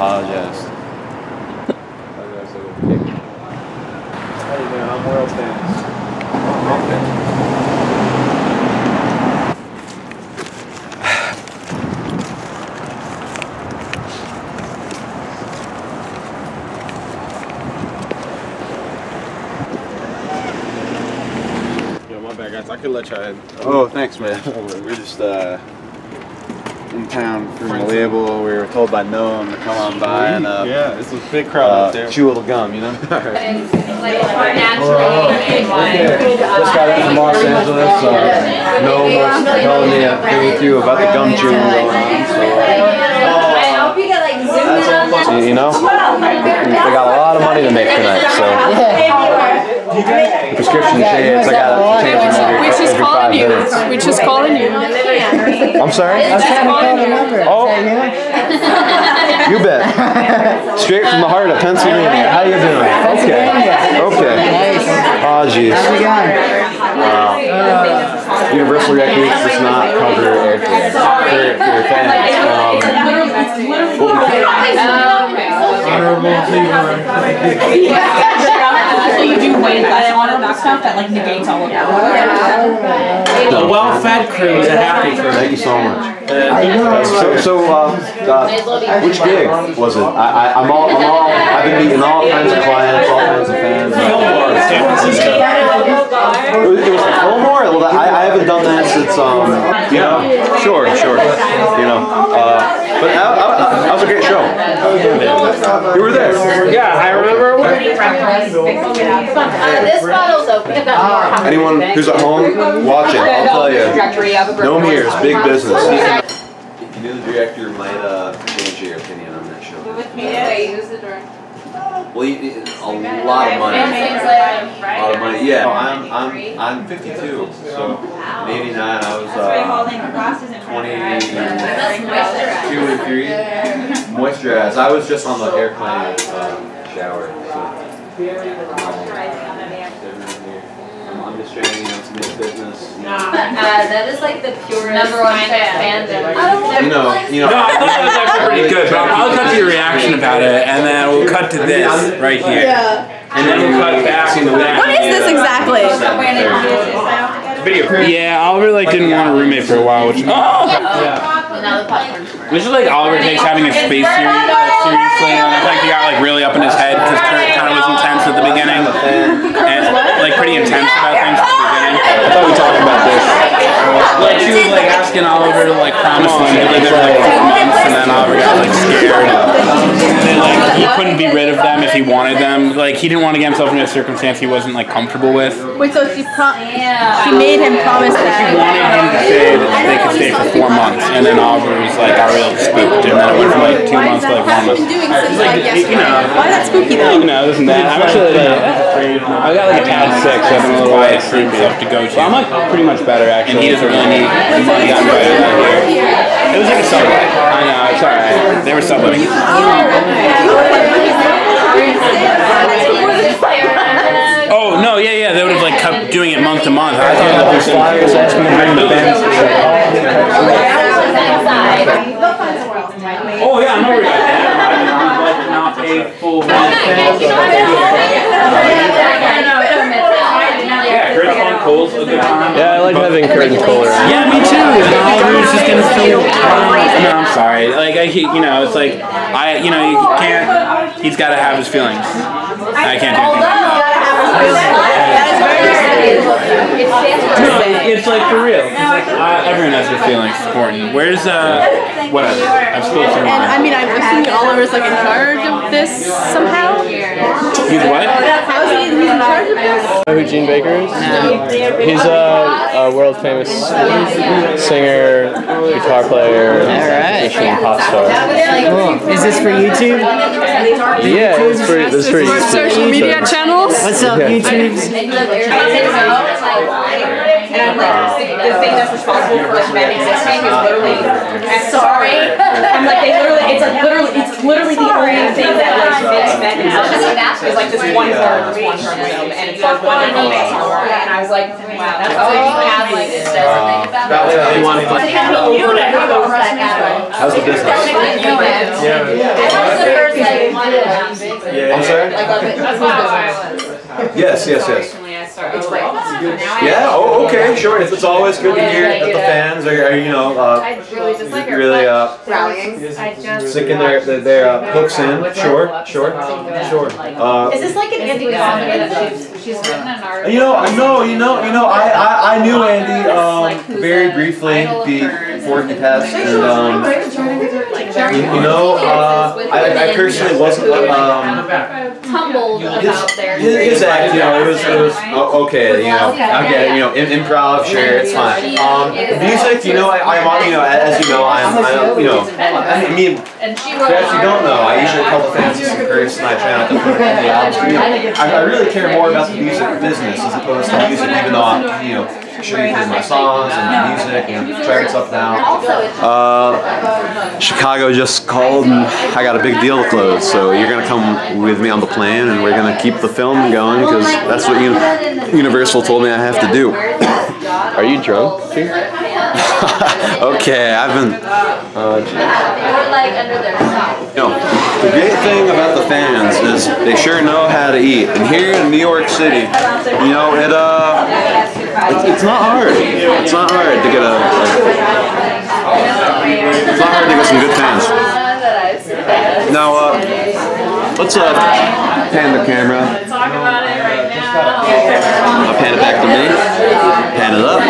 apologize. How you doing? I'm world famous. Yo, my bad, guys. I could let y'all in. Oh, thanks, man. We're just uh, in town for a label. We were told by Noam to come on by and uh, yeah, it's a big crowd out uh, there. chew a little gum, you know? Like more naturally wine. Just got in from Los Angeles. Uh, Noam was telling me a thing or two about the gum chewing going on. So, uh, I hope you get like zoom in on that. you- you know, they got a lot of money to make tonight. So prescription shades, I got to change them every, Which is every five calling you. minutes. Which is calling you. I'm sorry. Which is calling you. Oh, you bet. Straight from the heart of Pennsylvania. How you doing? Okay. Okay. Oh, jeez. Wow. Universal Records does not cover everything. For, for your fans. So you do way less honorable stuff that like negates all of that. A well-fed crew is a happy crew. Thank you so much. So, so uh, uh, which gig was it? I, I, I'm all, I'm all, I've been meeting all kinds of clients, all kinds of fans. Fillmore, San Francisco. It was, it was the Fillmore? Well, I, I haven't done that since, um, you know, sure, sure, you know, uh, but that, that, that was a great show. You were there. Yeah, I remember when. Uh, this bottle's open. I've. Anyone who's at home watching, I'll tell you, no mirrors, big business. If you knew the director might uh, change your opinion on that show. Wait, use the door. Well, you, you- a lot of money. A lot of money. Yeah, I'm I'm I'm 52, so in '89 I was uh, 22 or three. Moisturized. I was just on the airplane uh, shower. So. I'm, I'm just trying, you know, to make business. You Uh, that is like the purest number one fan fandom. you know, you know. No, I thought that was actually pretty good. But I'll cut to your reaction about it, and then we'll cut to this right here. Yeah. And then we'll cut back to that. What is this exactly? Video. Yeah, Oliver like didn't want a roommate for a while, which oh, Now the popcorn's this is like Oliver takes having a space series like, seriously, and I think he got like really up in his head because Kurt kind of was intense at the beginning, and like pretty intense about things at the beginning. I thought we talked about this. Like she was like asking Oliver to like promise him to live there for like four months, and then Oliver got like scared. And then like he couldn't be rid of them if he wanted them. Like he didn't want to get himself into a circumstance he wasn't like comfortable with. Wait, so she pro- she made him promise He that. wanted him to say that they could stay for four months, and then Oliver was like got real spooked, and then it went from like two months to like Have one you month. been doing since like you yesterday? know. Why is that spooky though? You know, this and that. I'm actually like, I got like a tad sick, so I've been a little like sleepy. Stuff to go to. I'm like pretty much better actually. And he doesn't really need money. Got better than here. It was like a subway. I know, it's alright. They were subletting. Oh no, yeah, yeah. They would have like kept doing it month to month. I thought that was Flyers, that's gonna bring the bands. Oh yeah, I'm worried about that. Like not pay full Yeah, Kurt's on Cole's a good. Yeah, I like having Cole around. Yeah, me too. Oliver's just gonna feel. No, I'm sorry. Like I, you know, it's like I, you know, you can't. He's got to have his feelings. I can't do anything. No, it's like for real. Like uh, everyone has their feelings. It's important. Where's uh, whatever? I'm still And I mean, I'm assuming Oliver's like in charge of this somehow. He's what? How is he? He's in charge of this? know who Gene Baker is? He's a, a world famous singer, guitar player, musician, pop star. Is this for YouTube? Yeah, it's for it's for For social media channels. What's up, YouTubes? And like, the thing that's responsible for like men existing is literally. I'm sorry. I'm like, they literally, it's like literally, it's literally the only thing that like makes men exist is like this one word, this one term, and it's like oh, one of oh, oh, And I was like, wow, that's all you have like this doesn't think about They wanted They have to over and over press me. was the first like one and a half big. I'm sorry. Like, of it- That's whose why? I was. Yes, yes, yes. Recently I started. It's great. Yeah. Oh, okay. Sure. It's, it's always good to hear that the fans are, are you know, uh, I really just like really uh, Rallying. I just. sticking their their, their uh, hooks in. Sure. Sure. Sure. Uh, Is this like an Andy Yeah, she's, she's written an article. You know, I know, you know, you know. I I, I knew Andy um, very briefly before he passed, and um, you, you know, uh, I, I personally wasn't um, Tumbled about their. his, his act. You know, it was it was o- okay. You know, I get it. You know, im- improv, sure, it's fine. Um, music, you know, I, I'm you know, as you know, I'm, I'm you know, I mean, And if you actually don't know, I usually call the fans in person. I try not to put it in the albums. You know, I, I really care more about the music business as opposed to music, even though I'm, you know, sure you hear my songs and the music and the tracks up now. Uh, Chicago just called and I got a big deal to close, so you're gonna come with me on the plane and we're gonna keep the film going because that's what Uni- Universal told me I have to do. Are you drunk? okay, I've been. Uh, They under their socks. No, the great thing about the fans is they sure know how to eat. And here in New York City, you know, it uh, it's, it's not hard. It's not hard to get a. It's not hard to get some good fans. Now, uh, let's uh, pan the camera. Talk about it right now. I'll pan it back to me. Pan it up.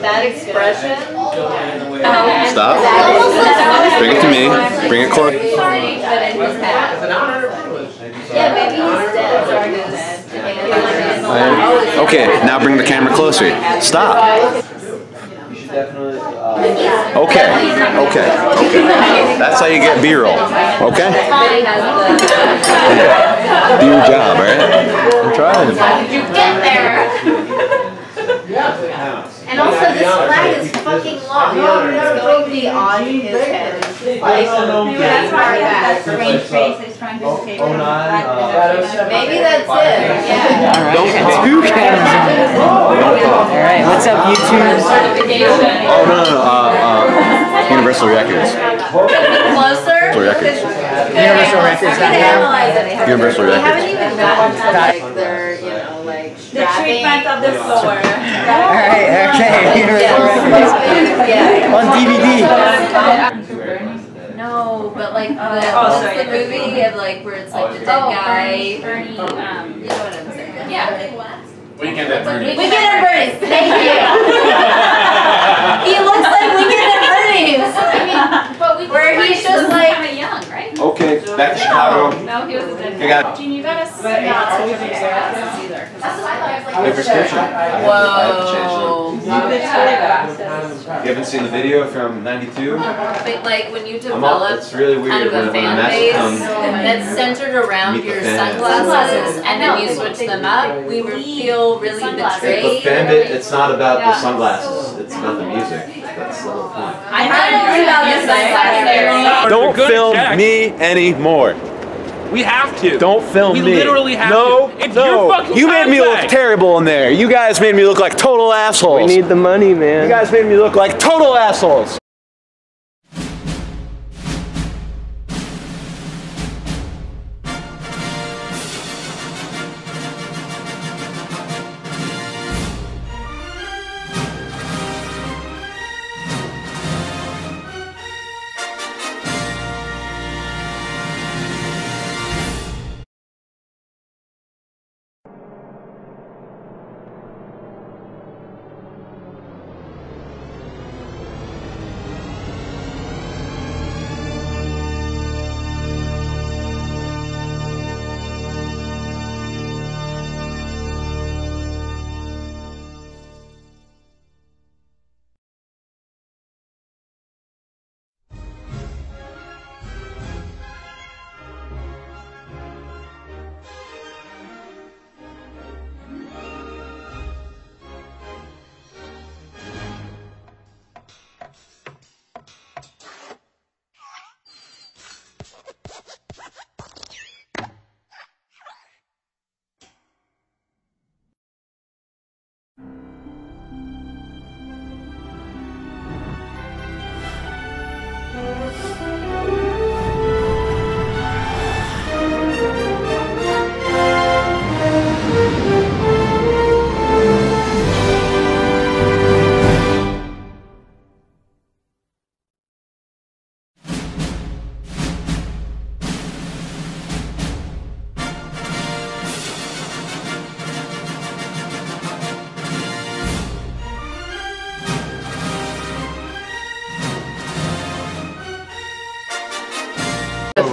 That expression. Stop. Bring it to me. Bring it close. But in his head. Yeah, maybe he's dead. Okay, now bring the camera closer. Stop. Okay, okay, okay. That's how you get B-roll. Okay? He. Do your job, alright? I'm trying. You get there. And also, this flag is fucking long. It's going to be on his head. That's why that strange face is trying to escape. Maybe that's it. Yeah. Two cameras. All right, what's up, YouTube? Oh, no, no, no. Uh, uh, Universal Records. Closer. Universal Records. Universal Records. I'm analyze it. Universal We Records. haven't even gotten to like their, you know, like The treatment of the floor. All right, okay. Universal Records. On DVD. No, but like the, Oh, what's sorry. the movie of like where it's like the dead guy. Bernie, um, you know what I'm saying? Yeah. Weekend at Bernie's. Weekend at Bernie's. Thank you. he looks like Weekend at Bernie's. but we where he's just like kind of young, right? Okay, back to Chicago. No, he was a dead I got Gene, you gotta not switch up your glasses either. a prescription. I have to change them. You haven't seen the video from 92? But like when you develop it's really kind of a fan base oh that's centered around your sunglasses and then you switch them up, we feel really The betrayed. fan bit, it's not about the sunglasses, it's about the music. That's the whole point. I thought it was about the sunglasses. Don't film check. me anymore. We have to. Don't film We me. We literally have no, to. It's no. you made me look terrible in there. You guys made me look like total assholes. We need the money, man. you guys made me look like total assholes.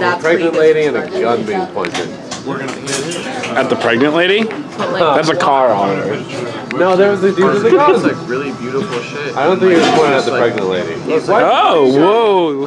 That's pregnant lady and a gun being pointed. At the pregnant lady? That's a car on her. No, there was a dude with the gun. like really beautiful shit. I don't think he was pointing at the pregnant lady. Oh, whoa.